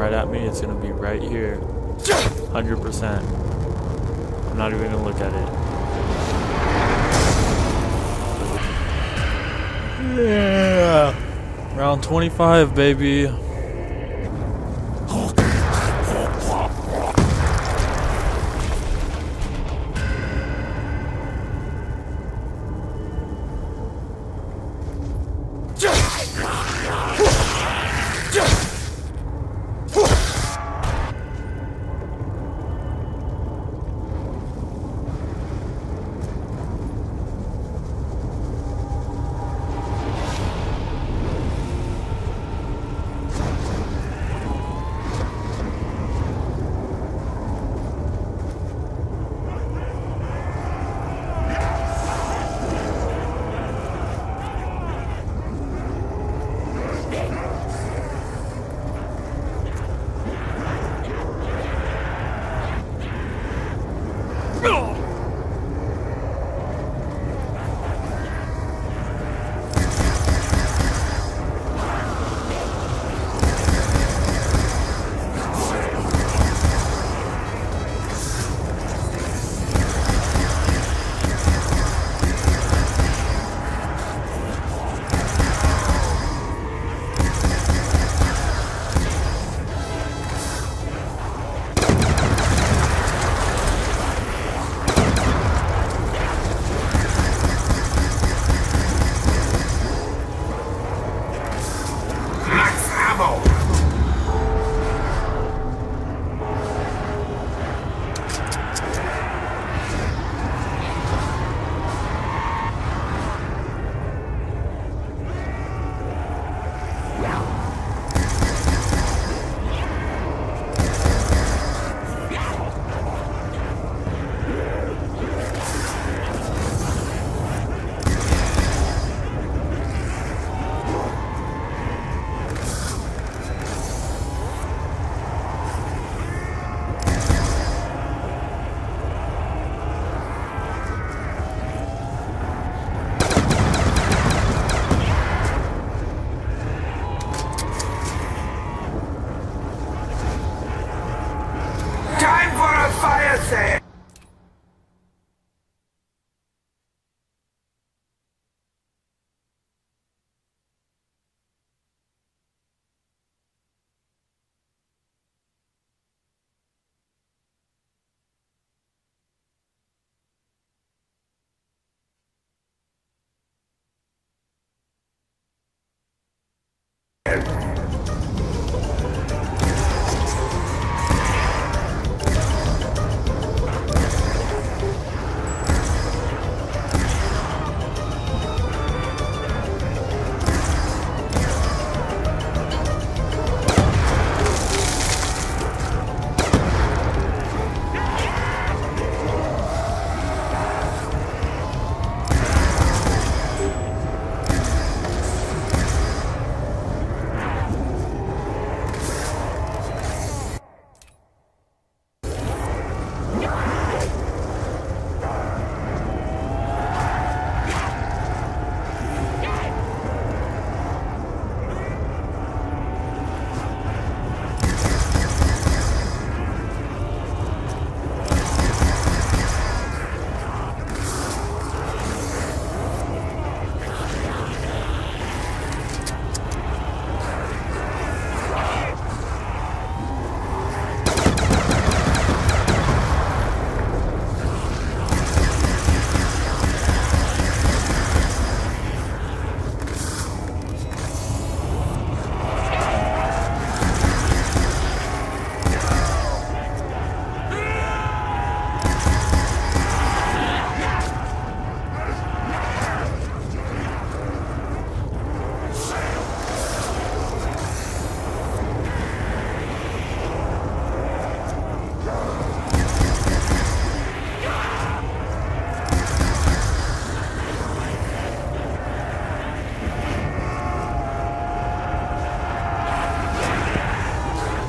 it's gonna be right here. 100%. I'm not even gonna look at it. Yeah! Round 25, baby. Max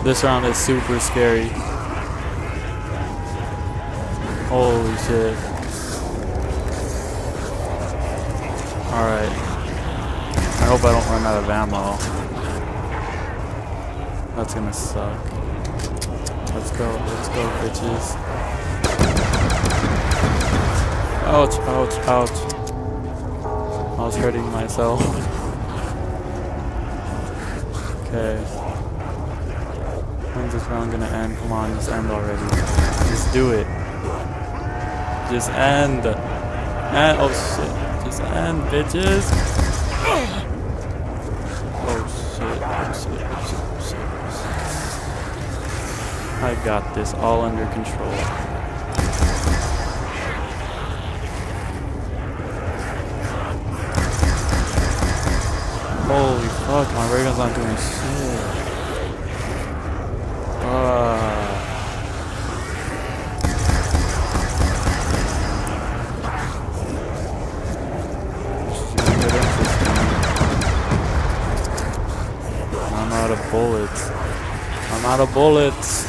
This round is super scary. Holy shit. Alright. I hope I don't run out of ammo. That's gonna suck. Let's go, let's go, bitches. Ouch, ouch, ouch. I was hurting myself. okay. When's this round gonna end? Come on, just end already. Just do it. Just end. And oh shit. Just end, bitches. Oh shit. Oh shit. Oh shit. Oh shit. I got this all under control. Holy fuck, my ray gun's not doing shit. Ah. This is gonna get interesting. Ah. I'm out of bullets. I'm out of bullets.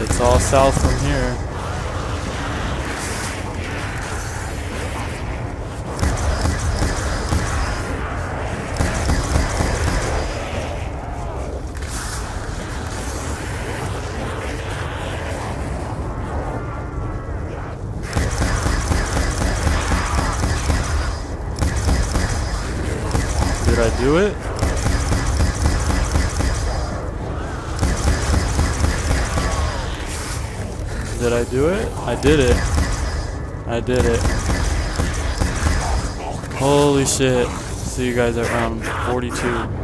It's all south from here. Did I do it? Did I do it? I did it. I did it. Holy shit. See you guys at round 42.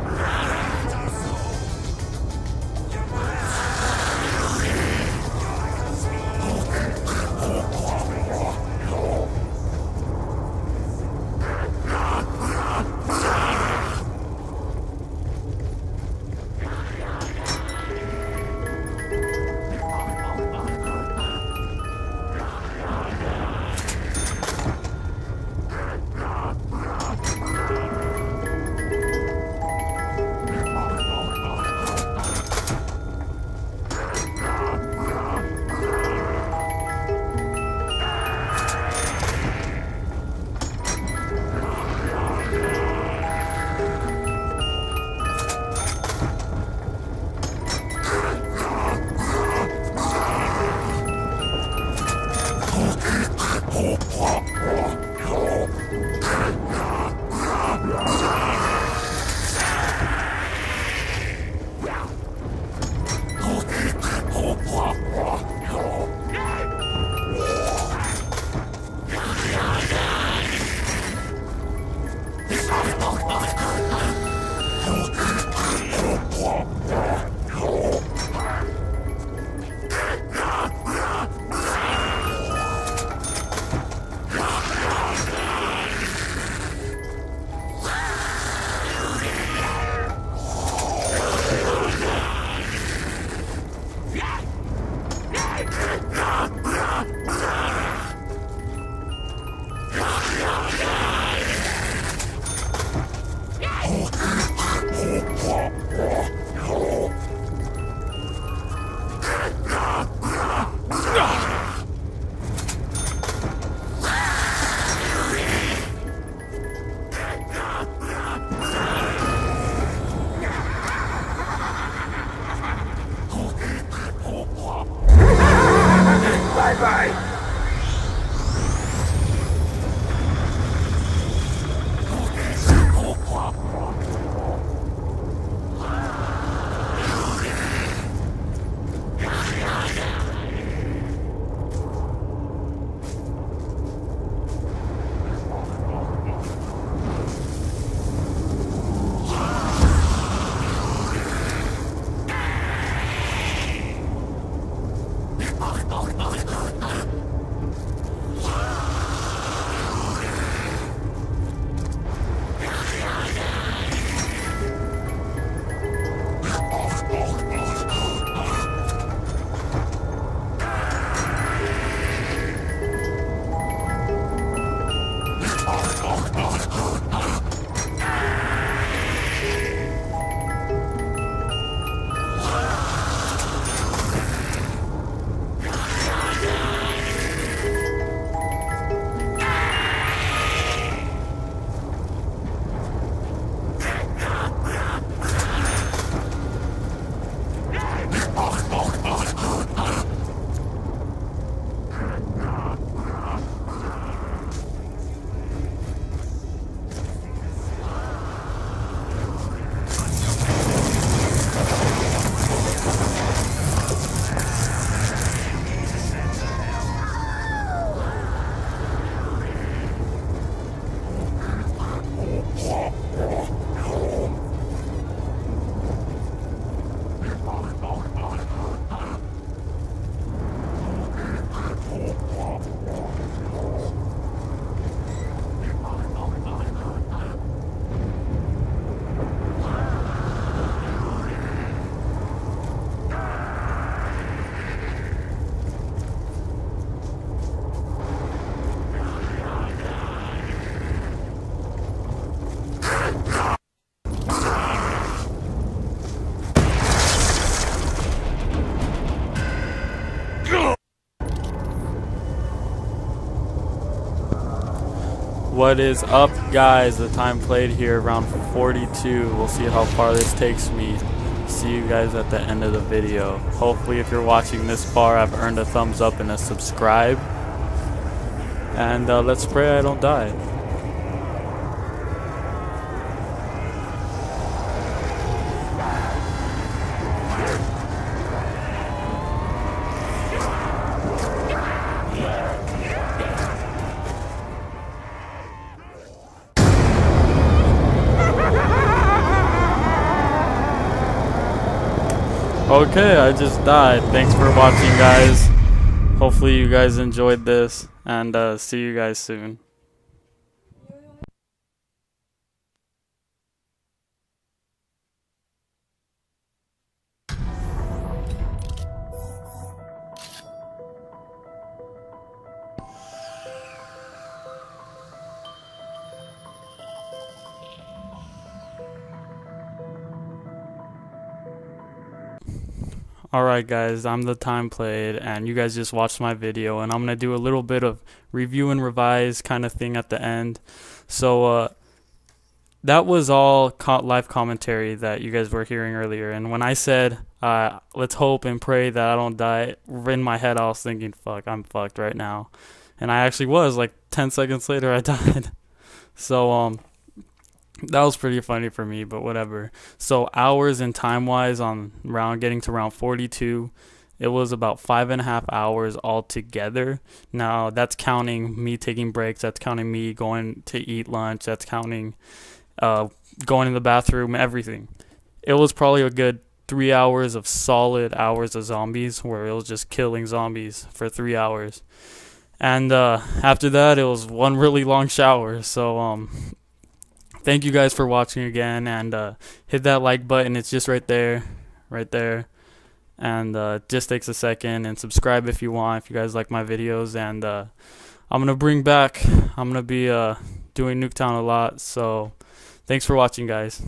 What is up, guys? The time played here, around 42. We'll see how far this takes me. See you guys at the end of the video. Hopefully, if you're watching this far, I've earned a thumbs up and a subscribe. And uh, let's pray I don't die. Okay, I just died. Thanks for watching, guys. Hopefully you guys enjoyed this, and uh, see you guys soon. Alright guys, I'm the time played and you guys just watched my video and I'm going to do a little bit of review and revise kind of thing at the end. So uh, that was all live commentary that you guys were hearing earlier and when I said uh, let's hope and pray that I don't die, in my head I was thinking fuck, I'm fucked right now. And I actually was like 10 seconds later I died. So um that was pretty funny for me, but whatever. So hours and time wise on round getting to round 42, it was about five and a half hours altogether. Now that's counting me taking breaks. That's counting me going to eat lunch. That's counting uh, going in the bathroom. Everything. It was probably a good three hours of solid hours of zombies, where it was just killing zombies for three hours. And uh, after that, it was one really long shower. So um, thank you guys for watching again and uh, hit that like button. It's just right there right there. And uh, just takes a second and subscribe if you want if you guys like my videos. And uh, i'm gonna bring back i'm gonna be uh, doing nuketown a lot. So thanks for watching guys